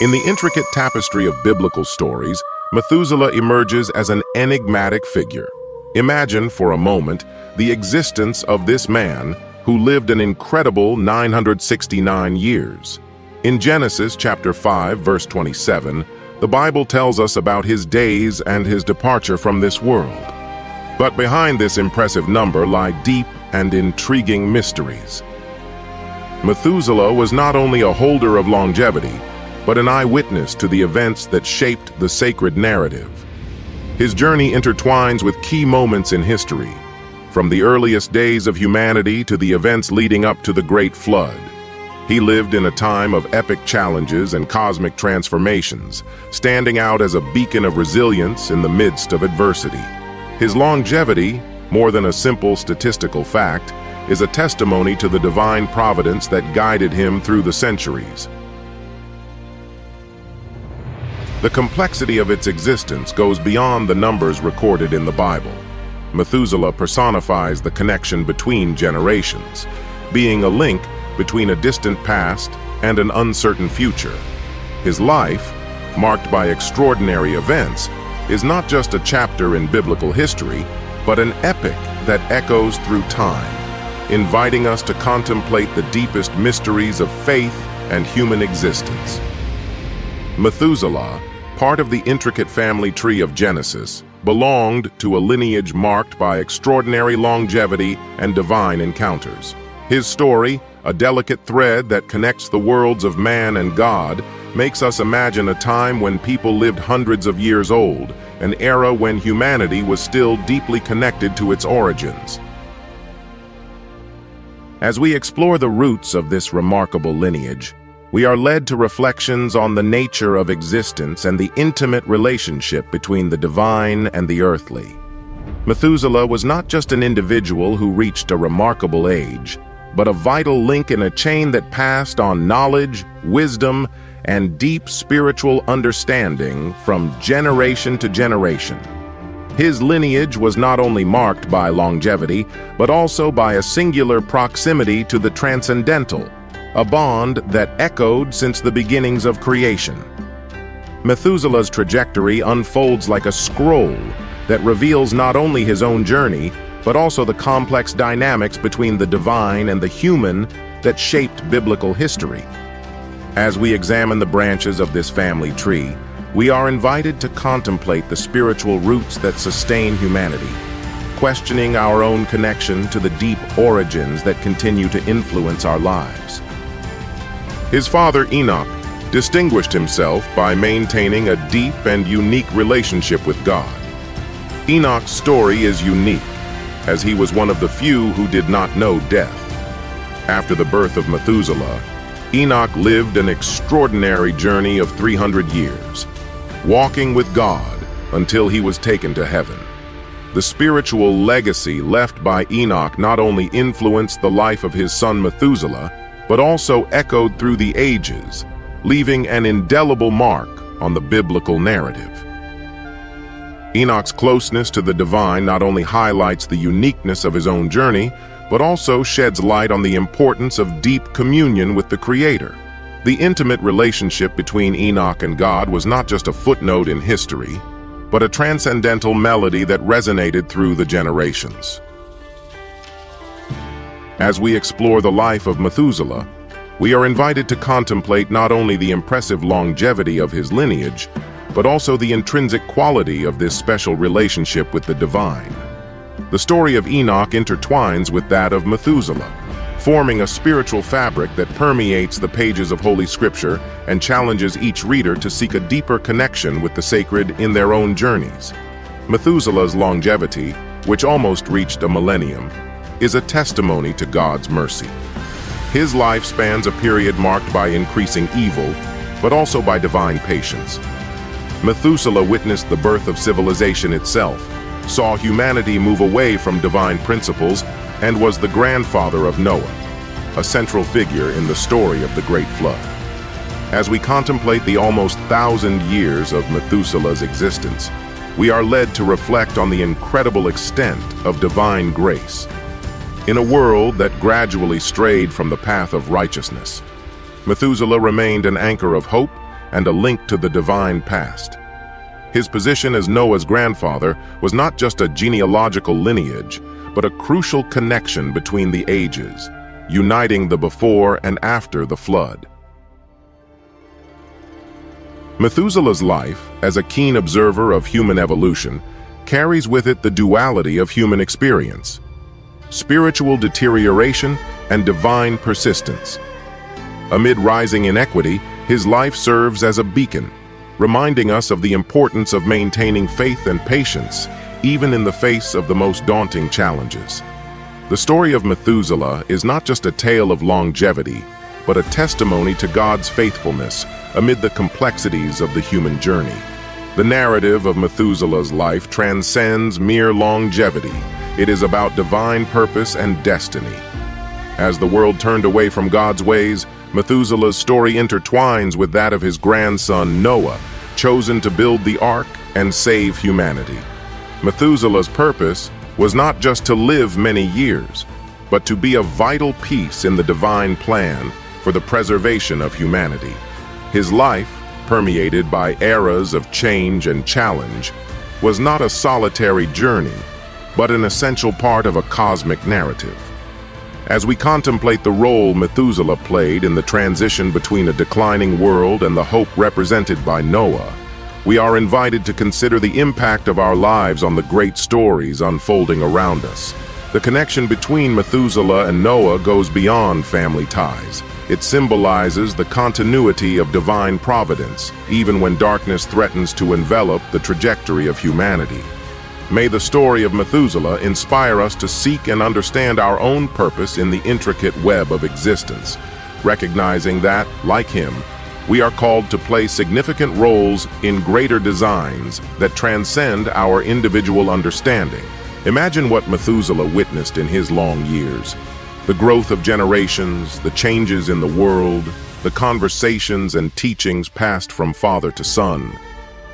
In the intricate tapestry of biblical stories, Methuselah emerges as an enigmatic figure. Imagine for a moment the existence of this man who lived an incredible 969 years. In Genesis chapter 5, verse 27, the Bible tells us about his days and his departure from this world. But behind this impressive number lie deep and intriguing mysteries. Methuselah was not only a holder of longevity, but an eyewitness to the events that shaped the sacred narrative. His journey intertwines with key moments in history, from the earliest days of humanity to the events leading up to the Great Flood. He lived in a time of epic challenges and cosmic transformations, standing out as a beacon of resilience in the midst of adversity. His longevity, more than a simple statistical fact, is a testimony to the divine providence that guided him through the centuries. The complexity of its existence goes beyond the numbers recorded in the Bible. Methuselah personifies the connection between generations, being a link between a distant past and an uncertain future. His life, marked by extraordinary events, is not just a chapter in biblical history, but an epic that echoes through time, inviting us to contemplate the deepest mysteries of faith and human existence. Methuselah, part of the intricate family tree of Genesis, belonged to a lineage marked by extraordinary longevity and divine encounters. His story, a delicate thread that connects the worlds of man and God, makes us imagine a time when people lived hundreds of years old, an era when humanity was still deeply connected to its origins. As we explore the roots of this remarkable lineage, we are led to reflections on the nature of existence and the intimate relationship between the divine and the earthly. Methuselah was not just an individual who reached a remarkable age, but a vital link in a chain that passed on knowledge, wisdom, and deep spiritual understanding from generation to generation. His lineage was not only marked by longevity, but also by a singular proximity to the transcendental, a bond that echoed since the beginnings of creation. Methuselah's trajectory unfolds like a scroll that reveals not only his own journey, but also the complex dynamics between the divine and the human that shaped biblical history. As we examine the branches of this family tree, we are invited to contemplate the spiritual roots that sustain humanity, questioning our own connection to the deep origins that continue to influence our lives. His father, Enoch, distinguished himself by maintaining a deep and unique relationship with God. Enoch's story is unique, as he was one of the few who did not know death. After the birth of Methuselah, Enoch lived an extraordinary journey of 300 years, walking with God until he was taken to heaven. The spiritual legacy left by Enoch not only influenced the life of his son Methuselah, but also echoed through the ages, leaving an indelible mark on the biblical narrative. Enoch's closeness to the divine not only highlights the uniqueness of his own journey, but also sheds light on the importance of deep communion with the Creator. The intimate relationship between Enoch and God was not just a footnote in history, but a transcendental melody that resonated through the generations. As we explore the life of Methuselah, we are invited to contemplate not only the impressive longevity of his lineage, but also the intrinsic quality of this special relationship with the divine. The story of Enoch intertwines with that of Methuselah, forming a spiritual fabric that permeates the pages of Holy Scripture and challenges each reader to seek a deeper connection with the sacred in their own journeys. Methuselah's longevity, which almost reached a millennium, is a testimony to God's mercy. His life spans a period marked by increasing evil, but also by divine patience. Methuselah witnessed the birth of civilization itself, saw humanity move away from divine principles, and was the grandfather of Noah, a central figure in the story of the Great Flood. As we contemplate the almost thousand years of Methuselah's existence, we are led to reflect on the incredible extent of divine grace in a world that gradually strayed from the path of righteousness. Methuselah remained an anchor of hope, and a link to the divine past. His position as Noah's grandfather was not just a genealogical lineage, but a crucial connection between the ages, uniting the before and after the flood. Methuselah's life, as a keen observer of human evolution, carries with it the duality of human experience, spiritual deterioration and divine persistence. Amid rising inequity, his life serves as a beacon, reminding us of the importance of maintaining faith and patience, even in the face of the most daunting challenges. The story of Methuselah is not just a tale of longevity, but a testimony to God's faithfulness amid the complexities of the human journey. The narrative of Methuselah's life transcends mere longevity. It is about divine purpose and destiny. As the world turned away from God's ways, Methuselah's story intertwines with that of his grandson Noah, chosen to build the ark and save humanity. Methuselah's purpose was not just to live many years, but to be a vital piece in the divine plan for the preservation of humanity. His life, permeated by eras of change and challenge, was not a solitary journey, but an essential part of a cosmic narrative. As we contemplate the role Methuselah played in the transition between a declining world and the hope represented by Noah, we are invited to consider the impact of our lives on the great stories unfolding around us. The connection between Methuselah and Noah goes beyond family ties. It symbolizes the continuity of divine providence, even when darkness threatens to envelop the trajectory of humanity. May the story of Methuselah inspire us to seek and understand our own purpose in the intricate web of existence, recognizing that, like him, we are called to play significant roles in greater designs that transcend our individual understanding. Imagine what Methuselah witnessed in his long years. The growth of generations, the changes in the world, the conversations and teachings passed from father to son.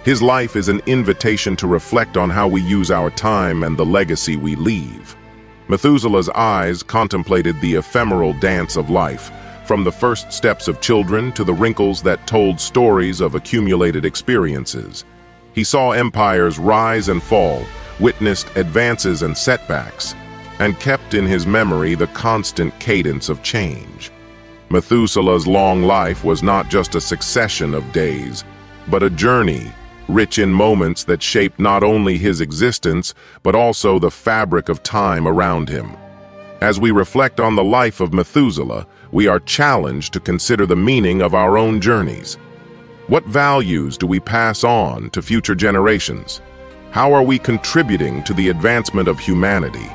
His life is an invitation to reflect on how we use our time and the legacy we leave. Methuselah's eyes contemplated the ephemeral dance of life, from the first steps of children to the wrinkles that told stories of accumulated experiences. He saw empires rise and fall, witnessed advances and setbacks, and kept in his memory the constant cadence of change. Methuselah's long life was not just a succession of days, but a journey rich in moments that shaped not only his existence, but also the fabric of time around him. As we reflect on the life of Methuselah, we are challenged to consider the meaning of our own journeys. What values do we pass on to future generations? How are we contributing to the advancement of humanity?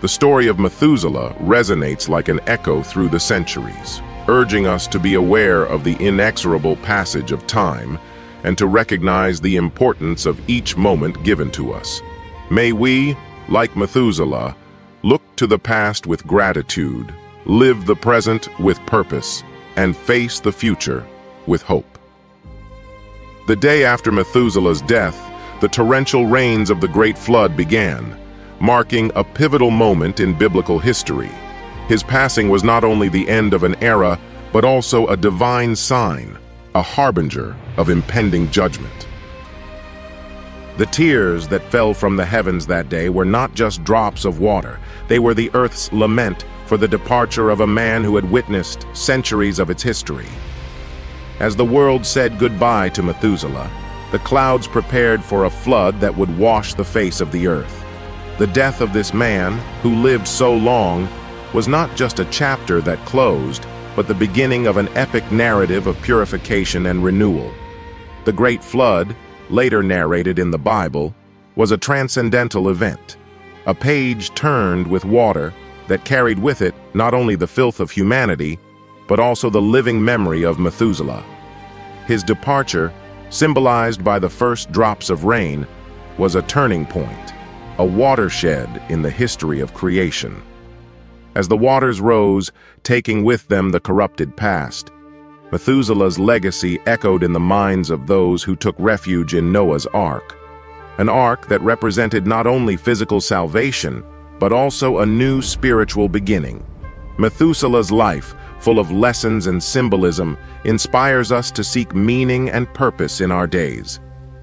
The story of Methuselah resonates like an echo through the centuries, urging us to be aware of the inexorable passage of time and to recognize the importance of each moment given to us. May we, like Methuselah, look to the past with gratitude, live the present with purpose, and face the future with hope. The day after Methuselah's death, the torrential rains of the Great Flood began, marking a pivotal moment in biblical history. His passing was not only the end of an era, but also a divine sign, a harbinger of impending judgment. The tears that fell from the heavens that day were not just drops of water. They were the earth's lament for the departure of a man who had witnessed centuries of its history. As the world said goodbye to Methuselah, the clouds prepared for a flood that would wash the face of the earth. The death of this man, who lived so long, was not just a chapter that closed, but the beginning of an epic narrative of purification and renewal. The Great Flood, later narrated in the Bible, was a transcendental event, a page turned with water that carried with it not only the filth of humanity, but also the living memory of Methuselah. His departure, symbolized by the first drops of rain, was a turning point, a watershed in the history of creation. As the waters rose, taking with them the corrupted past, Methuselah's legacy echoed in the minds of those who took refuge in Noah's Ark, an ark that represented not only physical salvation, but also a new spiritual beginning. Methuselah's life, full of lessons and symbolism, inspires us to seek meaning and purpose in our days.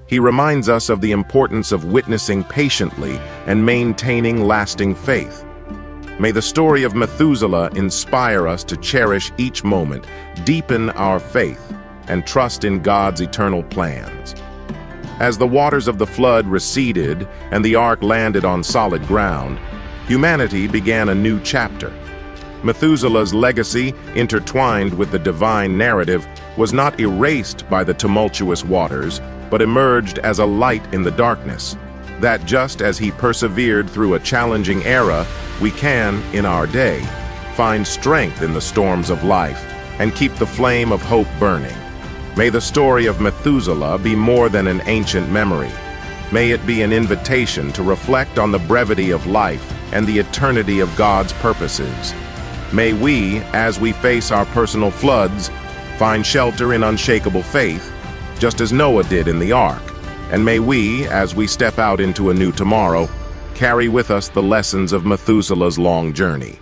He reminds us of the importance of witnessing patiently and maintaining lasting faith. May the story of Methuselah inspire us to cherish each moment, deepen our faith, and trust in God's eternal plans. As the waters of the flood receded and the ark landed on solid ground, humanity began a new chapter. Methuselah's legacy, intertwined with the divine narrative, was not erased by the tumultuous waters, but emerged as a light in the darkness. That just as he persevered through a challenging era, we can, in our day, find strength in the storms of life and keep the flame of hope burning. May the story of Methuselah be more than an ancient memory. May it be an invitation to reflect on the brevity of life and the eternity of God's purposes. May we, as we face our personal floods, find shelter in unshakable faith, just as Noah did in the ark. And may we, as we step out into a new tomorrow, carry with us the lessons of Methuselah's long journey.